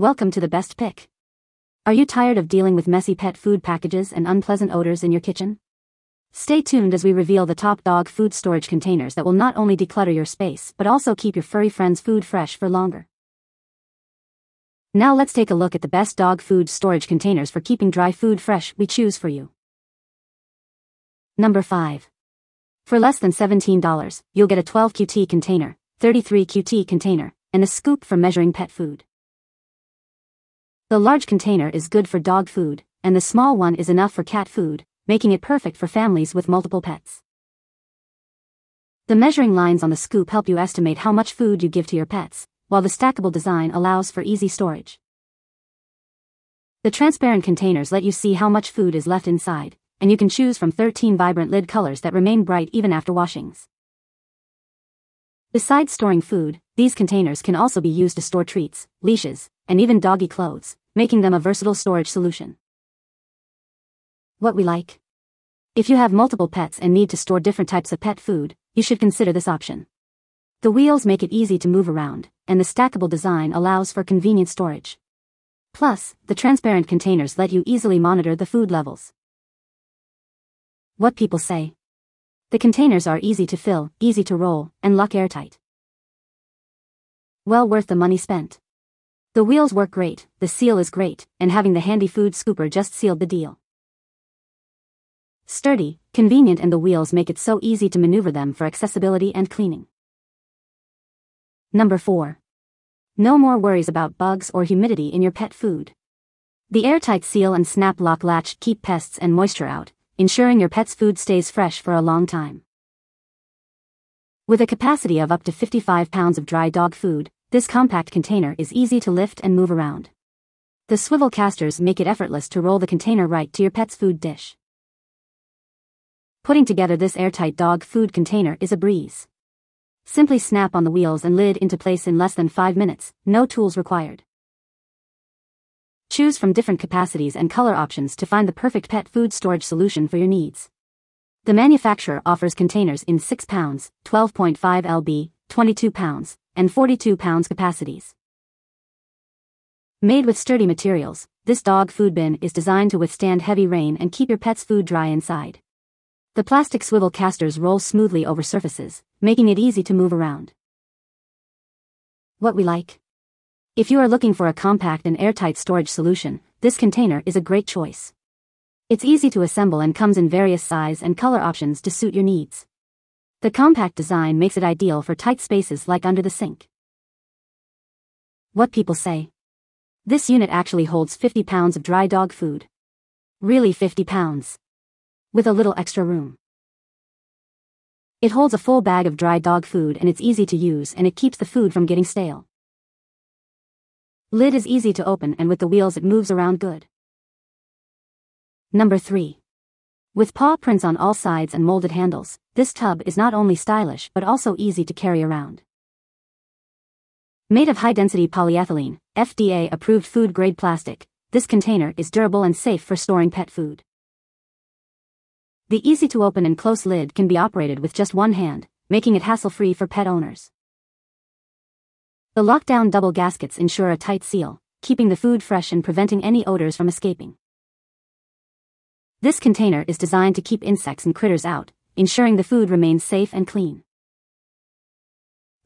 Welcome to the best pick. Are you tired of dealing with messy pet food packages and unpleasant odors in your kitchen? Stay tuned as we reveal the top dog food storage containers that will not only declutter your space but also keep your furry friends' food fresh for longer. Now let's take a look at the best dog food storage containers for keeping dry food fresh we choose for you. Number 5. For less than $17, you'll get a 12 QT container, 33 QT container, and a scoop for measuring pet food. The large container is good for dog food, and the small one is enough for cat food, making it perfect for families with multiple pets. The measuring lines on the scoop help you estimate how much food you give to your pets, while the stackable design allows for easy storage. The transparent containers let you see how much food is left inside, and you can choose from 13 vibrant lid colors that remain bright even after washings. Besides storing food, these containers can also be used to store treats, leashes, and even doggy clothes, making them a versatile storage solution. What we like. If you have multiple pets and need to store different types of pet food, you should consider this option. The wheels make it easy to move around, and the stackable design allows for convenient storage. Plus, the transparent containers let you easily monitor the food levels. What people say. The containers are easy to fill, easy to roll, and lock airtight. Well worth the money spent. The wheels work great, the seal is great, and having the handy food scooper just sealed the deal. Sturdy, convenient and the wheels make it so easy to maneuver them for accessibility and cleaning. Number 4. No more worries about bugs or humidity in your pet food. The airtight seal and snap lock latch keep pests and moisture out, ensuring your pet's food stays fresh for a long time. With a capacity of up to 55 pounds of dry dog food, this compact container is easy to lift and move around. The swivel casters make it effortless to roll the container right to your pet's food dish. Putting together this airtight dog food container is a breeze. Simply snap on the wheels and lid into place in less than 5 minutes, no tools required. Choose from different capacities and color options to find the perfect pet food storage solution for your needs. The manufacturer offers containers in 6 pounds, 12.5 lb, 22 pounds, and 42 pounds capacities. Made with sturdy materials, this dog food bin is designed to withstand heavy rain and keep your pet's food dry inside. The plastic swivel casters roll smoothly over surfaces, making it easy to move around. What we like. If you are looking for a compact and airtight storage solution, this container is a great choice. It's easy to assemble and comes in various size and color options to suit your needs. The compact design makes it ideal for tight spaces like under the sink. What people say. This unit actually holds 50 pounds of dry dog food. Really 50 pounds. With a little extra room. It holds a full bag of dry dog food and it's easy to use and it keeps the food from getting stale. Lid is easy to open and with the wheels it moves around good. Number 3. With paw prints on all sides and molded handles, this tub is not only stylish but also easy to carry around. Made of high-density polyethylene, FDA-approved food-grade plastic, this container is durable and safe for storing pet food. The easy-to-open and close lid can be operated with just one hand, making it hassle-free for pet owners. The lockdown double gaskets ensure a tight seal, keeping the food fresh and preventing any odors from escaping. This container is designed to keep insects and critters out, ensuring the food remains safe and clean.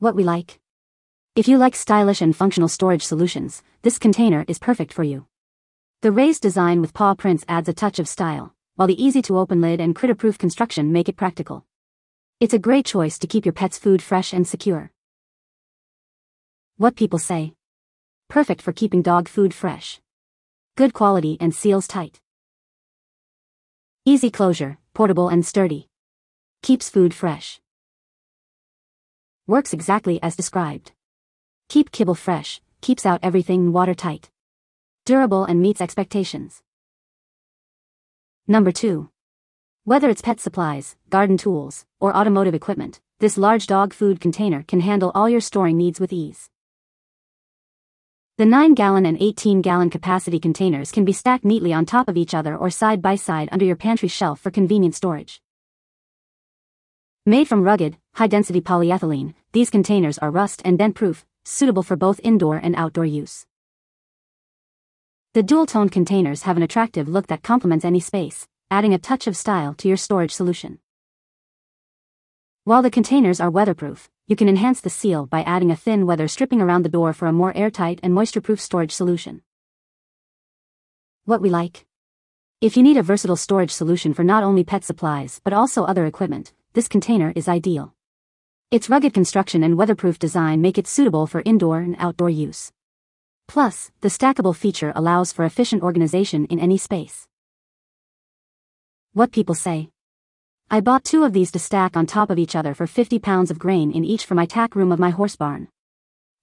What we like. If you like stylish and functional storage solutions, this container is perfect for you. The raised design with paw prints adds a touch of style, while the easy-to-open lid and critter-proof construction make it practical. It's a great choice to keep your pet's food fresh and secure. What people say. Perfect for keeping dog food fresh. Good quality and seals tight. Easy closure, portable and sturdy. Keeps food fresh. Works exactly as described. Keep kibble fresh, keeps out everything watertight. Durable and meets expectations. Number 2. Whether it's pet supplies, garden tools, or automotive equipment, this large dog food container can handle all your storing needs with ease. The 9-gallon and 18-gallon capacity containers can be stacked neatly on top of each other or side by side under your pantry shelf for convenient storage. Made from rugged, high-density polyethylene, these containers are rust and dent-proof, suitable for both indoor and outdoor use. The dual-toned containers have an attractive look that complements any space, adding a touch of style to your storage solution. While the containers are weatherproof, you can enhance the seal by adding a thin weather stripping around the door for a more airtight and moisture-proof storage solution. What we like. If you need a versatile storage solution for not only pet supplies but also other equipment, this container is ideal. Its rugged construction and weatherproof design make it suitable for indoor and outdoor use. Plus, the stackable feature allows for efficient organization in any space. What people say. I bought two of these to stack on top of each other for 50 pounds of grain in each for my tack room of my horse barn.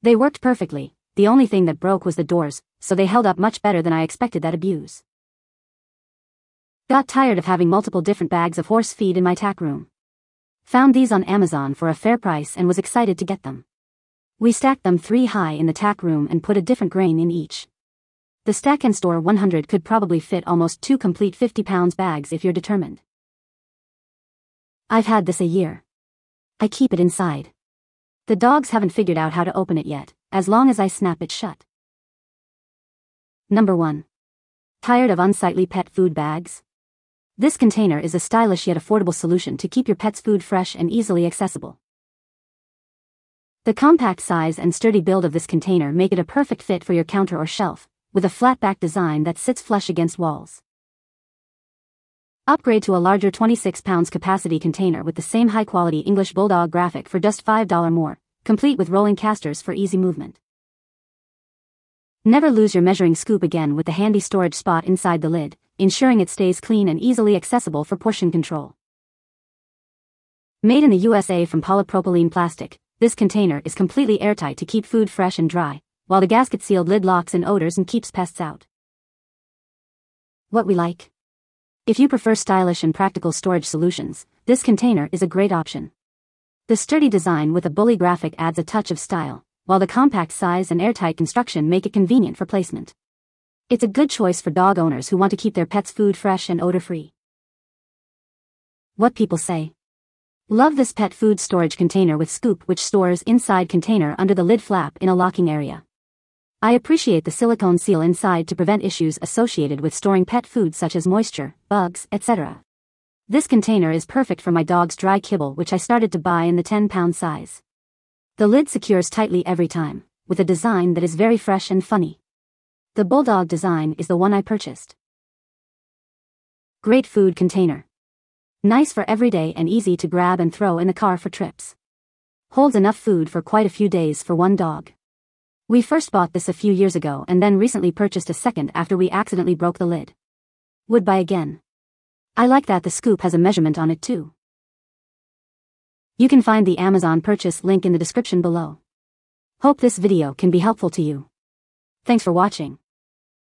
They worked perfectly, the only thing that broke was the doors, so they held up much better than I expected that abuse. Got tired of having multiple different bags of horse feed in my tack room. Found these on Amazon for a fair price and was excited to get them. We stacked them three high in the tack room and put a different grain in each. The Stack-N-Stor 100 could probably fit almost two complete 50 pounds bags if you're determined. I've had this a year. I keep it inside. The dogs haven't figured out how to open it yet, as long as I snap it shut. Number 1. Tired of unsightly pet food bags? This container is a stylish yet affordable solution to keep your pet's food fresh and easily accessible. The compact size and sturdy build of this container make it a perfect fit for your counter or shelf, with a flat back design that sits flush against walls. Upgrade to a larger 26 pounds capacity container with the same high-quality English Bulldog graphic for just $5 more, complete with rolling casters for easy movement. Never lose your measuring scoop again with the handy storage spot inside the lid, ensuring it stays clean and easily accessible for portion control. Made in the USA from polypropylene plastic, this container is completely airtight to keep food fresh and dry, while the gasket-sealed lid locks in odors and keeps pests out. What we like. If you prefer stylish and practical storage solutions, this container is a great option. The sturdy design with a bully graphic adds a touch of style, while the compact size and airtight construction make it convenient for placement. It's a good choice for dog owners who want to keep their pets' food fresh and odor-free. What people say. Love this pet food storage container with scoop which stores inside container under the lid flap in a locking area. I appreciate the silicone seal inside to prevent issues associated with storing pet food such as moisture, bugs, etc. This container is perfect for my dog's dry kibble which I started to buy in the 10 pound size. The lid secures tightly every time, with a design that is very fresh and funny. The Bulldog design is the one I purchased. Great food container. Nice for everyday and easy to grab and throw in the car for trips. Holds enough food for quite a few days for one dog. We first bought this a few years ago and then recently purchased a second after we accidentally broke the lid. Would buy again. I like that the scoop has a measurement on it too. You can find the Amazon purchase link in the description below. Hope this video can be helpful to you. Thanks for watching.